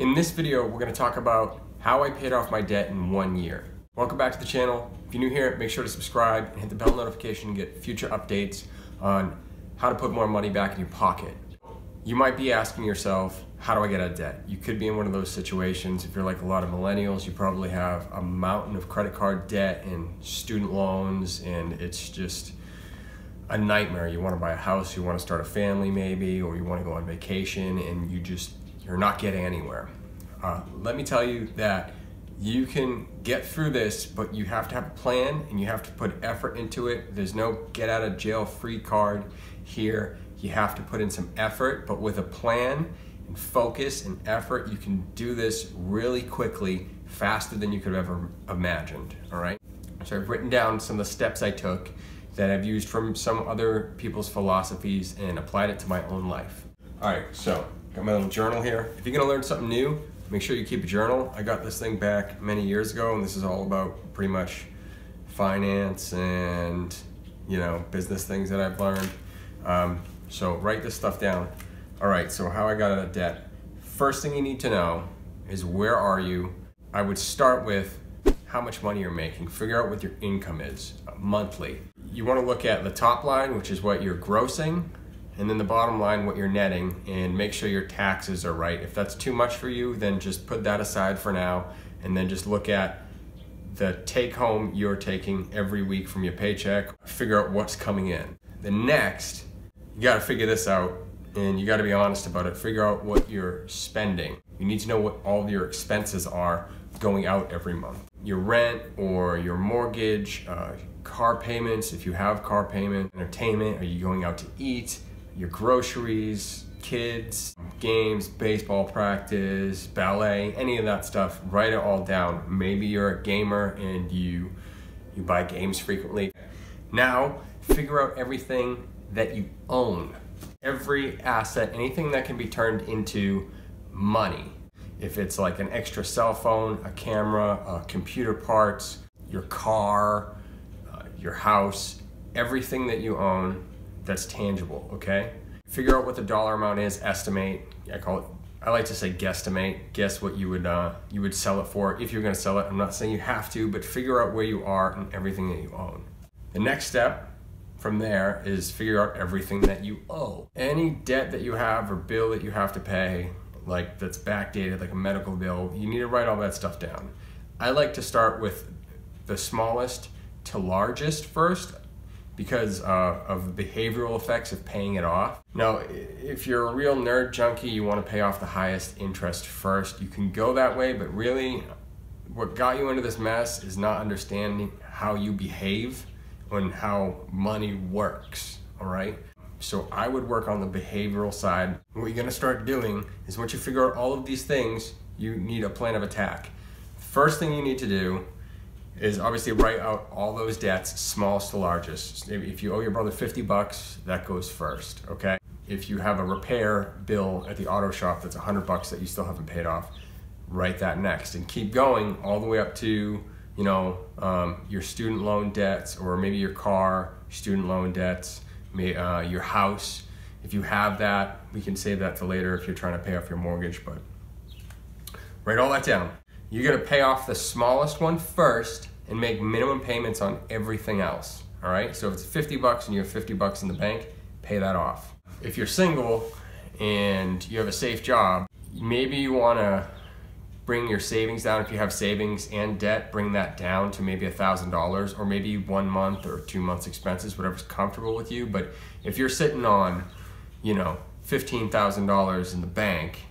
In this video, we're gonna talk about how I paid off my debt in one year. Welcome back to the channel. If you're new here, make sure to subscribe and hit the bell notification to get future updates on how to put more money back in your pocket. You might be asking yourself, how do I get out of debt? You could be in one of those situations. If you're like a lot of millennials, you probably have a mountain of credit card debt and student loans, and it's just a nightmare. You want to buy a house, you want to start a family maybe, or you want to go on vacation, and you just, you're not getting anywhere. Uh, let me tell you that you can get through this, but you have to have a plan and you have to put effort into it. There's no get out of jail free card here. You have to put in some effort, but with a plan and focus and effort, you can do this really quickly, faster than you could have ever imagined, all right? So I've written down some of the steps I took that I've used from some other people's philosophies and applied it to my own life. All right, so got my little journal here. If you're gonna learn something new, make sure you keep a journal. I got this thing back many years ago, and this is all about pretty much finance and you know business things that I've learned. Um, so write this stuff down. All right, so how I got out of debt. First thing you need to know is where are you? I would start with how much money you're making. Figure out what your income is uh, monthly. You want to look at the top line, which is what you're grossing, and then the bottom line, what you're netting, and make sure your taxes are right. If that's too much for you, then just put that aside for now, and then just look at the take home you're taking every week from your paycheck. Figure out what's coming in. The next, you got to figure this out and you got to be honest about it. Figure out what you're spending. You need to know what all your expenses are going out every month. Your rent or your mortgage, uh, car payments, if you have car payment, entertainment, are you going out to eat, your groceries, kids, games, baseball practice, ballet, any of that stuff, write it all down. Maybe you're a gamer and you you buy games frequently. Now, figure out everything that you own every asset, anything that can be turned into money. If it's like an extra cell phone, a camera, uh, computer parts, your car, uh, your house, everything that you own that's tangible, okay? Figure out what the dollar amount is, estimate. I call it, I like to say guesstimate. Guess what you would uh, you would sell it for if you're gonna sell it. I'm not saying you have to, but figure out where you are and everything that you own. The next step from there is figure out everything that you owe. Any debt that you have or bill that you have to pay, like that's backdated, like a medical bill, you need to write all that stuff down. I like to start with the smallest to largest first because uh, of the behavioral effects of paying it off. Now, if you're a real nerd junkie, you want to pay off the highest interest first. You can go that way, but really, what got you into this mess is not understanding how you behave and how money works, all right? So I would work on the behavioral side. What you're gonna start doing is once you figure out all of these things, you need a plan of attack. First thing you need to do is obviously write out all those debts, smallest to largest. If you owe your brother 50 bucks, that goes first, okay? If you have a repair bill at the auto shop that's 100 bucks that you still haven't paid off, write that next and keep going all the way up to you know, um, your student loan debts or maybe your car, student loan debts, may, uh, your house. If you have that, we can save that to later if you're trying to pay off your mortgage, but write all that down. You're gonna pay off the smallest one first and make minimum payments on everything else, all right? So if it's 50 bucks and you have 50 bucks in the bank, pay that off. If you're single and you have a safe job, maybe you wanna bring your savings down. If you have savings and debt, bring that down to maybe a $1,000 or maybe one month or two months expenses, whatever's comfortable with you. But if you're sitting on, you know, $15,000 in the bank,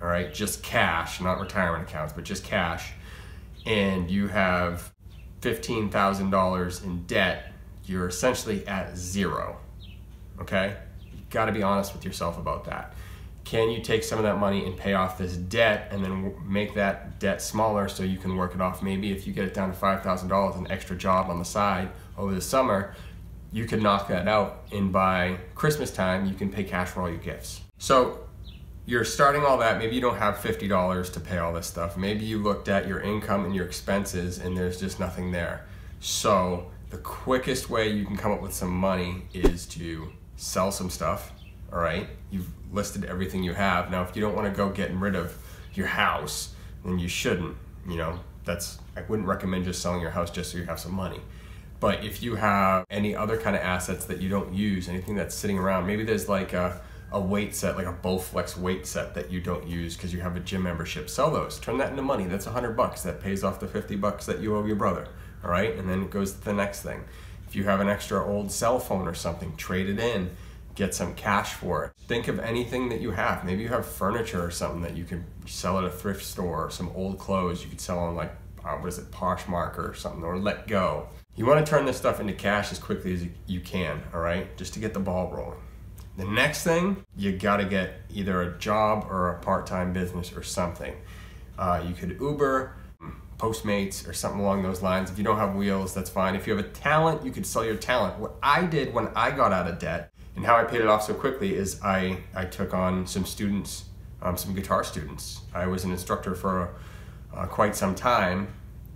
all right, just cash, not retirement accounts, but just cash, and you have $15,000 in debt, you're essentially at zero, okay? You gotta be honest with yourself about that. Can you take some of that money and pay off this debt and then make that debt smaller so you can work it off? Maybe if you get it down to $5000 an extra job on the side over the summer you can knock that out and by christmas time you can pay cash for all your gifts. So you're starting all that maybe you don't have $50 to pay all this stuff maybe you looked at your income and your expenses and there's just nothing there so the quickest way you can come up with some money is to sell some stuff all right? You've listed everything you have. Now, if you don't want to go getting rid of your house, then you shouldn't. You know, that's I wouldn't recommend just selling your house just so you have some money. But if you have any other kind of assets that you don't use, anything that's sitting around, maybe there's like a, a weight set, like a Bowflex weight set that you don't use because you have a gym membership. Sell those, turn that into money. That's a hundred bucks. That pays off the 50 bucks that you owe your brother. All right. And then it goes to the next thing. If you have an extra old cell phone or something, trade it in, get some cash for it. Think of anything that you have. Maybe you have furniture or something that you can sell at a thrift store, some old clothes you could sell on like, uh, what is it, Poshmark or something, or letgo. You want to turn this stuff into cash as quickly as you can, all right? Just to get the ball rolling. The next thing, you got to get either a job or a part-time business or something. Uh, you could Uber, Postmates, or something along those lines. If you don't have wheels, that's fine. If you have a talent, you could sell your talent. What I did when I got out of debt and how I paid it off so quickly is I, I took on some students, um, some guitar students. I was an instructor for uh, quite some time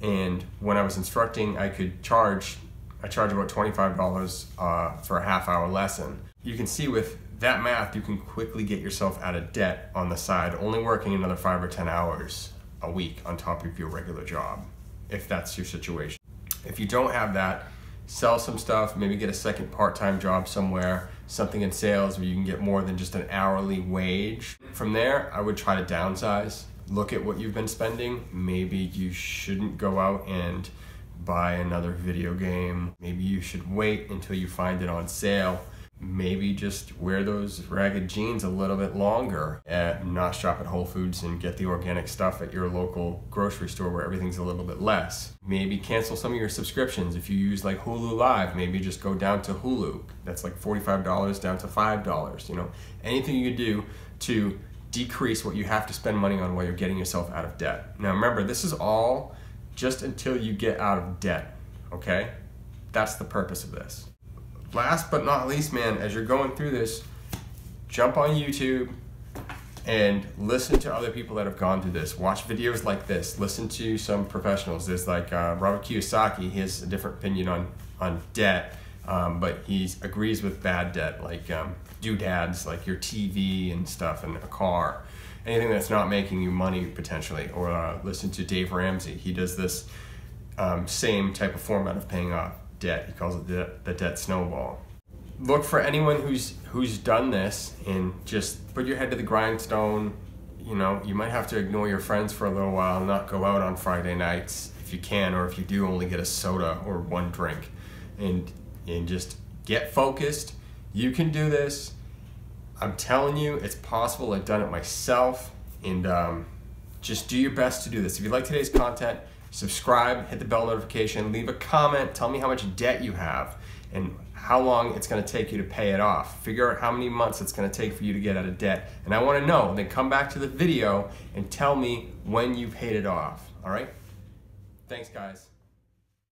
and when I was instructing, I could charge, I charge about $25 uh, for a half hour lesson. You can see with that math, you can quickly get yourself out of debt on the side, only working another five or 10 hours a week on top of your regular job, if that's your situation. If you don't have that, sell some stuff, maybe get a second part-time job somewhere, something in sales where you can get more than just an hourly wage. From there, I would try to downsize look at what you've been spending. Maybe you shouldn't go out and buy another video game. Maybe you should wait until you find it on sale. Maybe just wear those ragged jeans a little bit longer and not shop at Whole Foods and get the organic stuff at your local grocery store where everything's a little bit less. Maybe cancel some of your subscriptions. If you use like Hulu Live, maybe just go down to Hulu. That's like $45 down to $5, you know. Anything you do to decrease what you have to spend money on while you're getting yourself out of debt. Now remember, this is all just until you get out of debt, okay? That's the purpose of this. Last but not least, man, as you're going through this, jump on YouTube and listen to other people that have gone through this. Watch videos like this. Listen to some professionals. There's like uh, Robert Kiyosaki. He has a different opinion on, on debt um, but he agrees with bad debt, like um, doodads, like your TV and stuff, and a car, anything that's not making you money potentially. Or uh, listen to Dave Ramsey. He does this um, same type of format of paying off debt. He calls it the, the debt snowball. Look for anyone who's who's done this and just put your head to the grindstone. You know, you might have to ignore your friends for a little while, not go out on Friday nights if you can, or if you do, only get a soda or one drink, and and just get focused. You can do this. I'm telling you, it's possible. I've done it myself. And um, just do your best to do this. If you like today's content, subscribe, hit the bell notification, leave a comment, tell me how much debt you have and how long it's going to take you to pay it off. Figure out how many months it's going to take for you to get out of debt. And I want to know. Then come back to the video and tell me when you paid it off. All right? Thanks, guys.